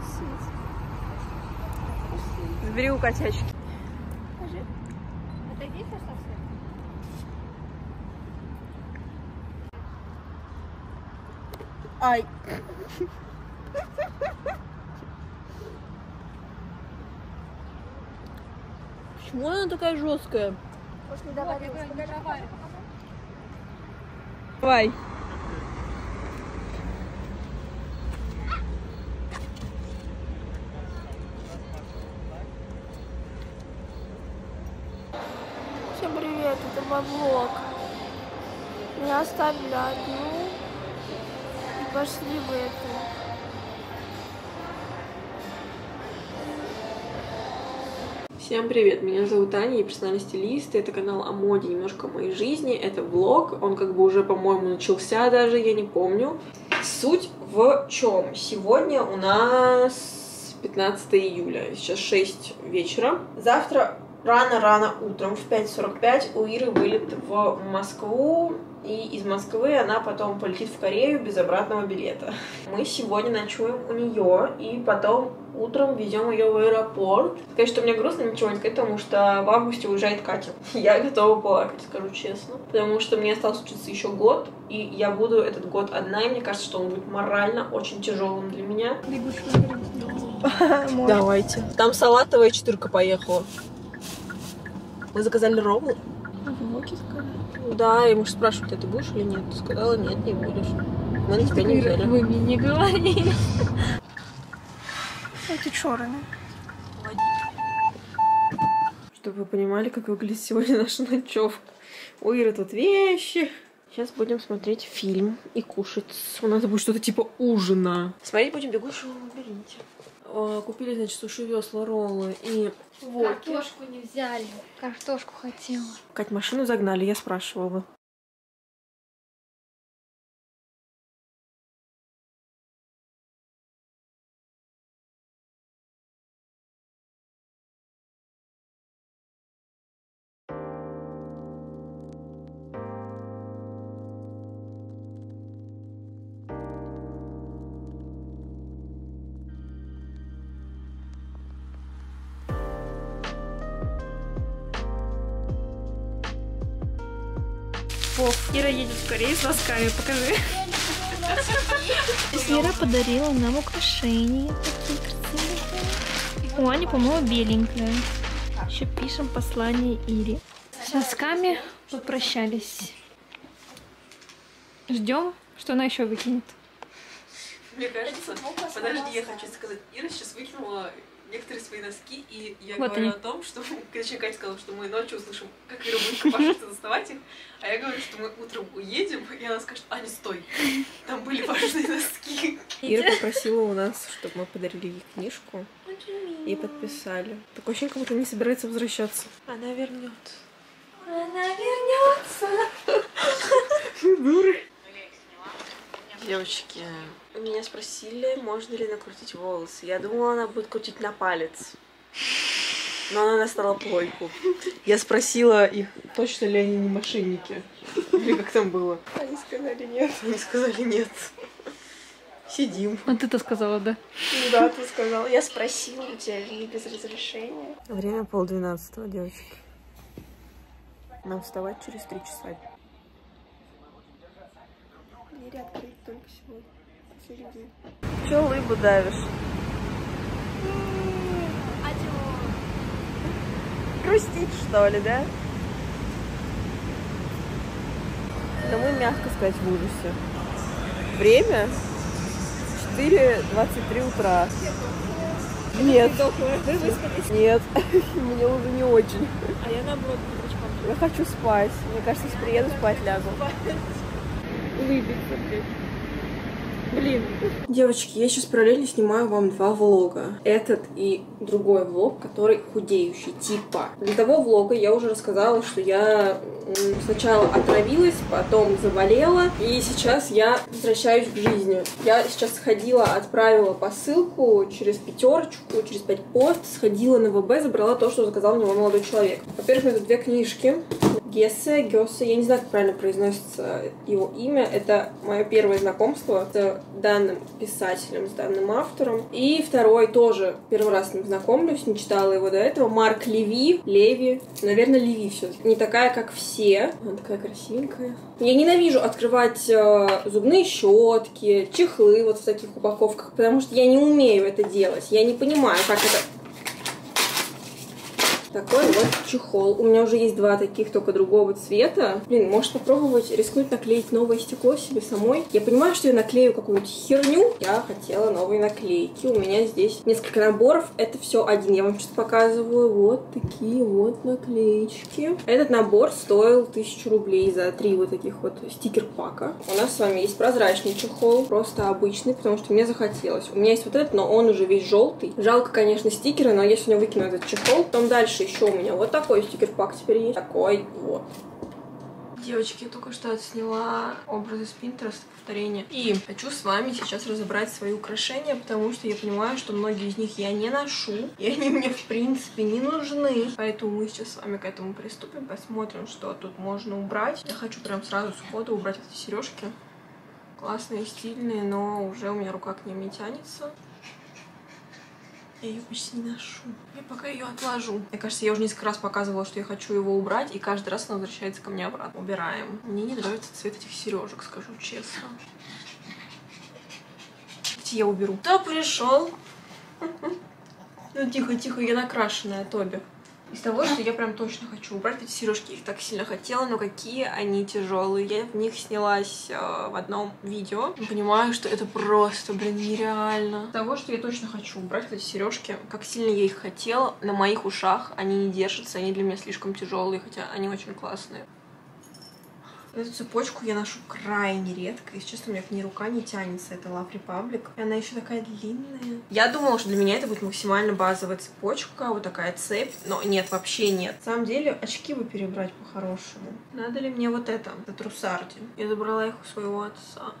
висить. Забери у котячки. Скажи. Отойди совсем. Ай. Почему она такая жесткая? Может, не. Давай. Всем влог. Меня оставили одну и пошли в это. Всем привет, меня зовут Аня, я персональный стилист, это канал о моде, немножко о моей жизни, это влог, он как бы уже, по-моему, начался даже, я не помню. Суть в чем? Сегодня у нас 15 июля, сейчас 6 вечера. Завтра рано-рано утром в 5.45 у Иры вылет в Москву, и из Москвы она потом полетит в Корею без обратного билета. Мы сегодня ночуем у нее, и потом утром везем ее в аэропорт. Сказать, что мне грустно, ничего не сказать, потому что в августе уезжает Катя. Я готова плакать, скажу честно. Потому что мне осталось учиться еще год, и я буду этот год одна, и мне кажется, что он будет морально очень тяжелым для меня. Давайте. Там салатовая четырка поехала. Мы заказали роллы. Да, и муж спрашивает, ты будешь или нет? Ты сказала, нет, не будешь. Мы на тебя не взяли. Вы мне не говорили. Эти чорные. Чтобы вы понимали, как выглядит сегодня наша ночевка. У Иры тут вещи. Сейчас будем смотреть фильм и кушать. У нас будет что-то типа ужина. Смотреть будем «Бегущего в лабиринте». О, Купили, значит, суши весла, роллы и воки. Картошку не взяли. Картошку хотела. Кать, машину загнали, я спрашивала. Ира едет в Корею с носками, покажи. Ира подарила нам украшения такие красивые. У Ани, по-моему, беленькая. Еще пишем послание Ире. С носками попрощались. Ждем, что она еще выкинет. Мне кажется, подожди, я хочу сказать, Ира сейчас выкинула некоторые свои носки, и я Вот говорю они. о том, что, точнее, Катя сказала, что мы ночью услышим, как Ира будет копошиться доставать их, а я говорю, что мы утром уедем, и она скажет, Аня, стой, там были важные носки. Ира попросила у нас, чтобы мы подарили ей книжку и подписали. Такое ощущение, как будто не собирается возвращаться. Она вернет. Она вернется. Дуры. Девочки, меня спросили, можно ли накрутить волосы. Я думала, она будет крутить на палец. Но она достала плойку. Я спросила их, точно ли они не мошенники. Или как там было. Они сказали нет. Они сказали нет. Сидим. А ты-то сказала, да? Ну да, ты сказала. Я спросила, у тебя ли без разрешения. Время полдвенадцатого, девочки. Нам вставать через три часа. Двери открыть только сегодня. День. Че лыбу давишь? Грустить, что ли, да? Но мы, мягко сказать, в ужасе. Время 4.23 утра. Нет. Нет, мне уже не очень. А я наоборот Я хочу спать. Мне кажется, если приеду, спать лягу. Улыбиться, блядь. Блин. Девочки, я сейчас параллельно снимаю вам два влога. Этот и другой влог, который худеющий, типа. Для того влога я уже рассказала, что я сначала отравилась, потом заболела, и сейчас я возвращаюсь к жизни. Я сейчас сходила, отправила посылку через пятерочку, через пять пост, сходила на ВБ, забрала то, что заказал мне мой молодой человек. Во-первых, это две книжки. Гессе, Гессе, я не знаю, как правильно произносится его имя. Это мое первое знакомство с данным писателем, с данным автором. И второй тоже первый раз с ним знакомлюсь, не читала его до этого. Марк Леви, Леви, наверное, Леви все Не такая, как все. Она такая красивенькая. Я ненавижу открывать э, зубные щетки, чехлы вот в таких упаковках, потому что я не умею это делать. Я не понимаю, как это такой вот чехол. У меня уже есть два таких, только другого цвета. Блин, может попробовать рискнуть наклеить новое стекло себе самой. Я понимаю, что я наклею какую-нибудь херню. Я хотела новые наклейки. У меня здесь несколько наборов. Это все один. Я вам сейчас показываю. Вот такие вот наклеечки. Этот набор стоил тысячу рублей за три вот таких вот стикер-пака. У нас с вами есть прозрачный чехол. Просто обычный, потому что мне захотелось. У меня есть вот этот, но он уже весь желтый. Жалко, конечно, стикеры, но я сегодня выкину этот чехол. Потом дальше дальше еще у меня вот такой стикер-пак теперь есть. Такой вот. Девочки, я только что отсняла образы с Pinterest повторения. И хочу с вами сейчас разобрать свои украшения, потому что я понимаю, что многие из них я не ношу, и они мне, в принципе, не нужны. Поэтому мы сейчас с вами к этому приступим, посмотрим, что тут можно убрать. Я хочу прям сразу сходу убрать эти сережки. Классные, стильные, но уже у меня рука к ним не тянется. Я ее почти не ношу. Я пока ее отложу. Мне кажется, я уже несколько раз показывала, что я хочу его убрать, и каждый раз она возвращается ко мне обратно. Убираем. Мне не нравится цвет этих сережек, скажу честно. Давайте я уберу. Да, пришел. Ну, тихо, тихо, я накрашенная, Тоби. Из того, что я прям точно хочу убрать эти сережки, их так сильно хотела, но какие они тяжелые. Я в них снялась э, в одном видео. Понимаю, что это просто, блин, нереально. Из того, что я точно хочу убрать эти сережки, как сильно я их хотела, на моих ушах они не держатся, они для меня слишком тяжелые, хотя они очень классные. Эту цепочку я ношу крайне редко. Если честно, у меня к ней рука не тянется. Это Love Republic. И она еще такая длинная. Я думала, что для меня это будет максимально базовая цепочка. Вот такая цепь. Но нет, вообще нет. На самом деле, очки бы перебрать по-хорошему. Надо ли мне вот это? Это трусарди. Я забрала их у своего отца.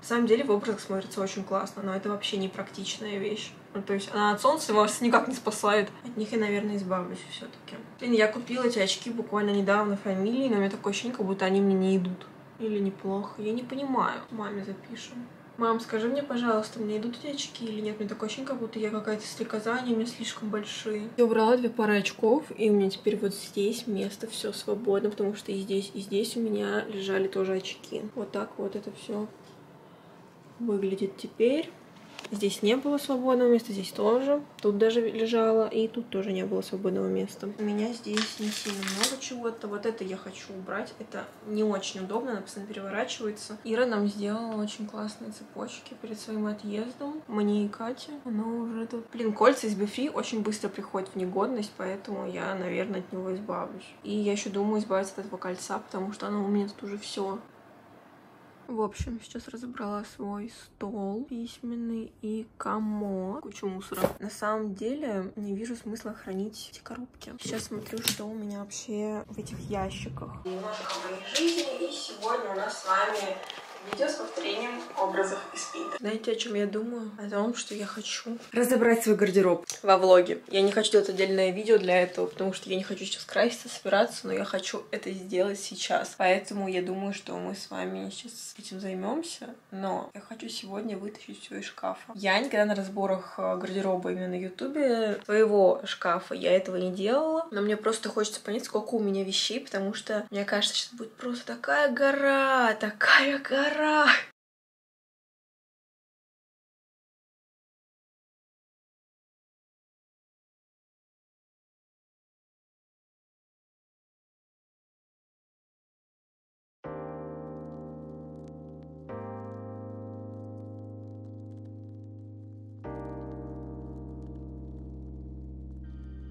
На самом деле в образах смотрится очень классно, но это вообще не практичная вещь. Ну, то есть она от солнца вас никак не спасает. От них я, наверное, избавлюсь все-таки. Блин, я купила эти очки буквально недавно фамилии, но у меня такое ощущение, как будто они мне не идут. Или неплохо. Я не понимаю. Маме запишем. Мам, скажи мне, пожалуйста, мне идут эти очки или нет? Мне такое ощущение, как будто я какая-то стрекоза, они меня слишком большие. Я убрала две пары очков, и у меня теперь вот здесь место все свободно, потому что и здесь, и здесь у меня лежали тоже очки. Вот так вот это все выглядит теперь. Здесь не было свободного места, здесь тоже. Тут даже лежало, и тут тоже не было свободного места. У меня здесь не сильно много чего-то. Вот это я хочу убрать. Это не очень удобно, она постоянно переворачивается. Ира нам сделала очень классные цепочки перед своим отъездом. Мне и Кате. Она уже тут... Блин, кольца из Бифри очень быстро приходят в негодность, поэтому я, наверное, от него избавлюсь. И я еще думаю избавиться от этого кольца, потому что оно у меня тут уже все в общем, сейчас разобрала свой стол письменный и комод. Кучу мусора. На самом деле, не вижу смысла хранить эти коробки. Сейчас смотрю, что у меня вообще в этих ящиках. Немножко моей жизни. И сегодня у нас с вами видео с повторением образов из Pinterest. Знаете, о чем я думаю? О том, что я хочу разобрать свой гардероб во влоге. Я не хочу делать отдельное видео для этого, потому что я не хочу сейчас краситься, собираться, но я хочу это сделать сейчас. Поэтому я думаю, что мы с вами сейчас этим займемся. Но я хочу сегодня вытащить все из шкафа. Я никогда на разборах э, гардероба именно на ютубе своего шкафа я этого не делала. Но мне просто хочется понять, сколько у меня вещей, потому что мне кажется, сейчас будет просто такая гора, такая гора гора.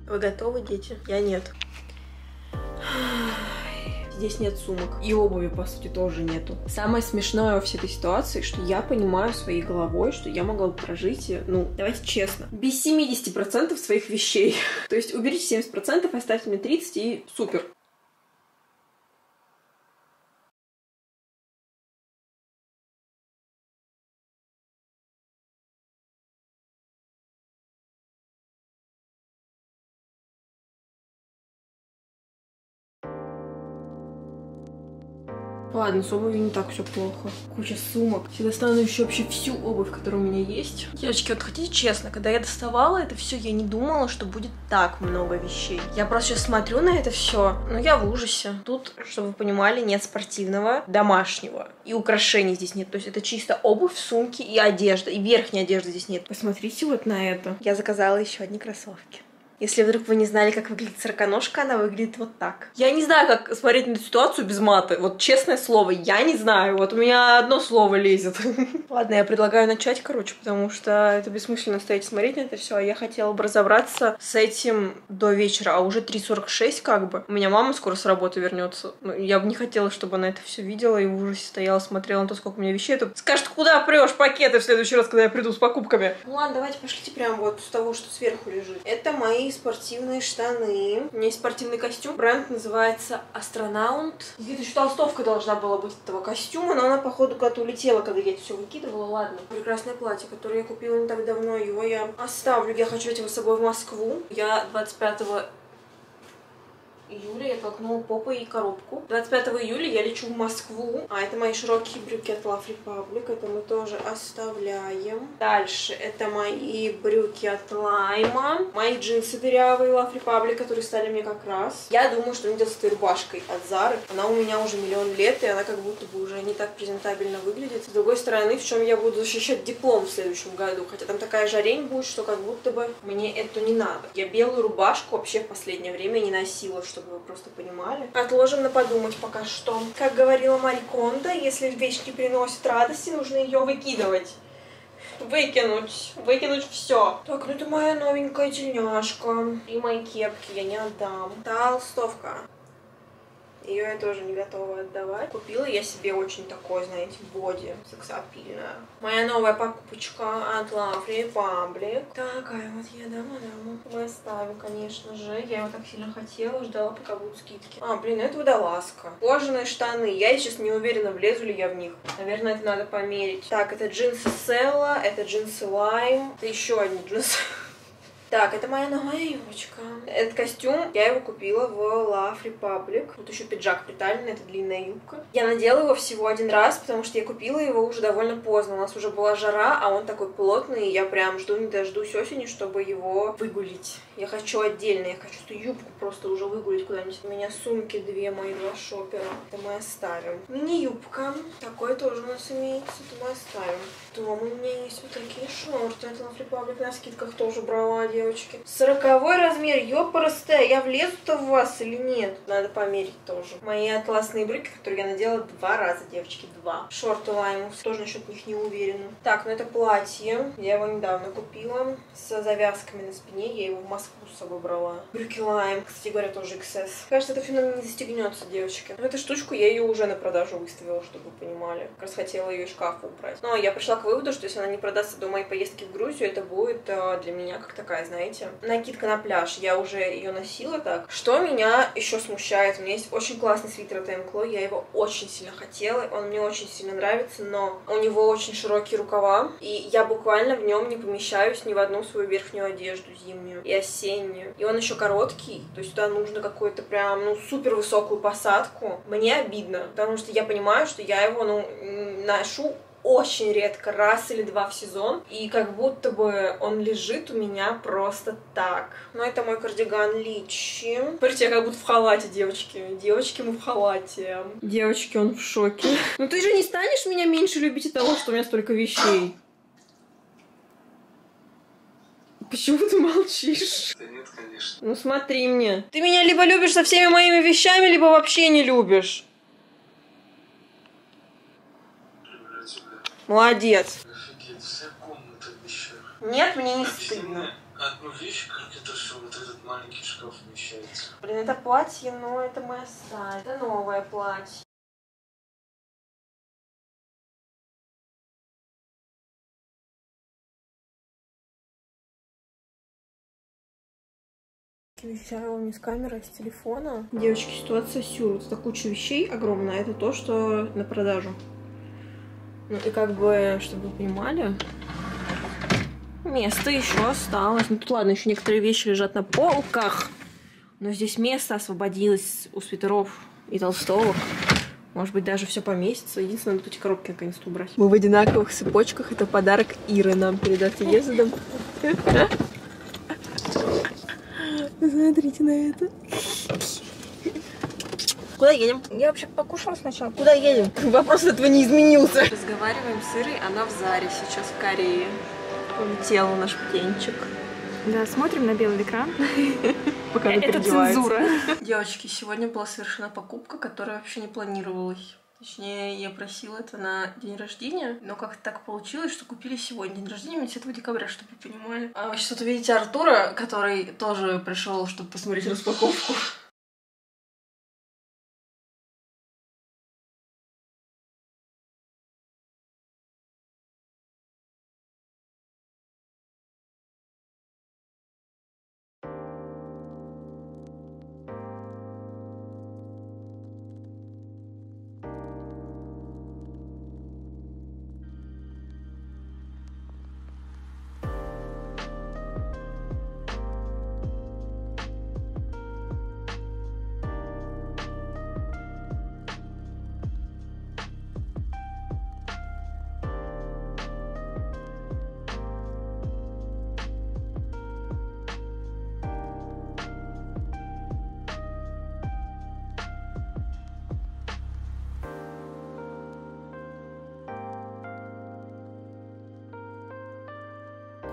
Вы готовы, дети? Я нет. Здесь нет сумок. И обуви, по сути, тоже нету. Самое смешное во всей этой ситуации, что я понимаю своей головой, что я могла бы прожить, ну, давайте честно, без 70% своих вещей. То есть уберите 70%, оставьте мне 30% и супер. Ладно, с обувью не так все плохо. Куча сумок. Я достану еще вообще всю обувь, которая у меня есть. Девочки, вот хотите честно, когда я доставала это все, я не думала, что будет так много вещей. Я просто сейчас смотрю на это все, но я в ужасе. Тут, чтобы вы понимали, нет спортивного, домашнего. И украшений здесь нет. То есть это чисто обувь, сумки и одежда. И верхней одежды здесь нет. Посмотрите вот на это. Я заказала еще одни кроссовки. Если вдруг вы не знали, как выглядит сороконожка, она выглядит вот так. Я не знаю, как смотреть на эту ситуацию без маты. Вот честное слово, я не знаю. Вот у меня одно слово лезет. Ладно, я предлагаю начать, короче, потому что это бессмысленно стоять и смотреть на это все. А я хотела бы разобраться с этим до вечера, а уже 3.46 как бы. У меня мама скоро с работы вернется. Ну, я бы не хотела, чтобы она это все видела и в ужасе стояла, смотрела на то, сколько у меня вещей. Тут скажет, куда прешь пакеты в следующий раз, когда я приду с покупками. Ну ладно, давайте пошлите прям вот с того, что сверху лежит. Это мои спортивные штаны. У меня есть спортивный костюм. Бренд называется Астронаут. Где-то еще толстовка должна была быть этого костюма, но она, походу, куда-то улетела, когда я это все выкидывала. Ладно. Прекрасное платье, которое я купила не так давно. Его я оставлю. Я хочу взять его с собой в Москву. Я 25 июля я толкнула попой и коробку. 25 июля я лечу в Москву. А, это мои широкие брюки от Love Republic. Это мы тоже оставляем. Дальше это мои брюки от Лайма. Мои джинсы дырявые Love Republic, которые стали мне как раз. Я думаю, что они делают с этой рубашкой от Зары. Она у меня уже миллион лет, и она как будто бы уже не так презентабельно выглядит. С другой стороны, в чем я буду защищать диплом в следующем году. Хотя там такая жарень будет, что как будто бы мне это не надо. Я белую рубашку вообще в последнее время не носила, чтобы вы просто понимали. Отложим на подумать пока что. Как говорила Мари если вещь не приносит радости, нужно ее выкидывать. Выкинуть. Выкинуть все. Так, ну это моя новенькая тельняшка. И мои кепки я не отдам. Толстовка. Ее я тоже не готова отдавать. Купила я себе очень такой, знаете, боди сексапильная. Моя новая покупочка от Love Republic. Такая вот я дама-дама. Мы оставим, конечно же. Я его так сильно хотела, ждала, пока будут скидки. А, блин, это водолазка. Кожаные штаны. Я сейчас не уверена, влезу ли я в них. Наверное, это надо померить. Так, это джинсы Села, это джинсы Lime. Это еще одни джинсы. Так, это моя новая юбочка. Этот костюм, я его купила в Love Republic. Тут еще пиджак приталенный, это длинная юбка. Я надела его всего один раз, потому что я купила его уже довольно поздно. У нас уже была жара, а он такой плотный, и я прям жду не дождусь осени, чтобы его выгулить. Я хочу отдельно, я хочу эту юбку просто уже выгулить куда-нибудь. У меня сумки две, мои два шопера. Это мы оставим. Мини-юбка. Такой тоже у нас имеется, это мы оставим. Дома у меня есть вот такие шорты. Это Love Republic на скидках тоже брала, девочки. Сороковой размер, ёпарасте, я влезу-то в вас или нет? Надо померить тоже. Мои атласные брюки, которые я надела два раза, девочки, два. Шорты лаймус, тоже насчет них не уверена. Так, ну это платье. Я его недавно купила с завязками на спине. Я его в Москву с собой брала. Брюки лайм, кстати говоря, тоже XS. Кажется, это мне не застегнется, девочки. Но эту штучку я ее уже на продажу выставила, чтобы вы понимали. Как раз хотела ее из шкафа убрать. Но я пришла к выводу, что если она не продастся до моей поездки в Грузию, это будет э, для меня как такая, знаете, накидка на пляж. Я уже ее носила так. Что меня еще смущает? У меня есть очень классный свитер от Эмкло, я его очень сильно хотела, он мне очень сильно нравится, но у него очень широкие рукава, и я буквально в нем не помещаюсь ни в одну свою верхнюю одежду зимнюю и осеннюю. И он еще короткий, то есть туда нужно какую-то прям, ну, супер высокую посадку. Мне обидно, потому что я понимаю, что я его, ну, ношу очень редко, раз или два в сезон, и как будто бы он лежит у меня просто так. Но это мой кардиган Личи. Смотрите, я как будто в халате, девочки. Девочки, мы в халате. Девочки, он в шоке. Ну ты же не станешь меня меньше любить от того, что у меня столько вещей. Почему ты молчишь? Да нет, конечно. Ну смотри мне. Ты меня либо любишь со всеми моими вещами, либо вообще не любишь. Люблю тебя. Молодец. Офигеть, вся комната в вещах. Нет, мне не стыдно. одну вещь, как это все вот этот маленький шкаф вмещается. Блин, это платье, но это мы оставим. Это новое платье. Вещаю не с камеры, а с телефона. Девочки, ситуация сюр. Вот эта куча вещей огромная. Это то, что на продажу. Ну и как бы, чтобы вы понимали, место еще осталось. Ну тут ладно, еще некоторые вещи лежат на полках. Но здесь место освободилось у свитеров и толстовок. Может быть, даже все поместится. Единственное, надо эти коробки наконец-то убрать. Мы в одинаковых цепочках. Это подарок Иры нам перед отъездом. Смотрите на это. Куда едем? Я вообще покушала сначала. Куда едем? Вопрос этого не изменился. Разговариваем с Ирой, она в Заре сейчас в Корее. Полетел наш птенчик. Да, смотрим на белый экран. Пока она Это цензура. Девочки, сегодня была совершена покупка, которая вообще не планировалась. Точнее, я просила это на день рождения, но как-то так получилось, что купили сегодня. День рождения у меня 10 декабря, чтобы вы понимали. А вы сейчас вот увидите Артура, который тоже пришел, чтобы посмотреть распаковку.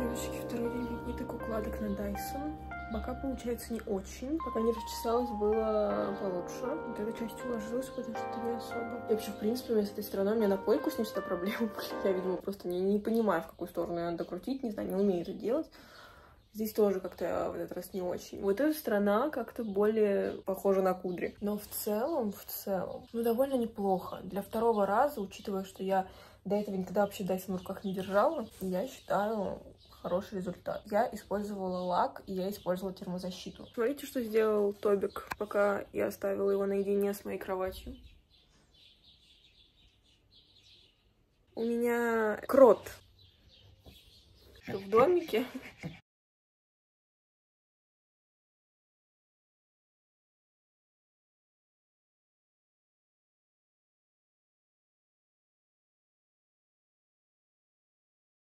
Девочки, второй день попыток укладок на Dyson. Пока получается не очень. Пока не расчесалась, было получше. Вот эта часть уложилась, потому что не особо. И вообще, в принципе, у меня с этой стороной, у меня на плойку с ней всегда проблема. были. Я, видимо, просто не, не понимаю, в какую сторону ее надо крутить, не знаю, не умею это делать. Здесь тоже как-то в этот раз не очень. Вот эта сторона как-то более похожа на кудри. Но в целом, в целом, ну, довольно неплохо. Для второго раза, учитывая, что я до этого никогда вообще Dyson в руках не держала, я считаю хороший результат. Я использовала лак, и я использовала термозащиту. Смотрите, что сделал Тобик, пока я оставила его наедине с моей кроватью. У меня крот в домике.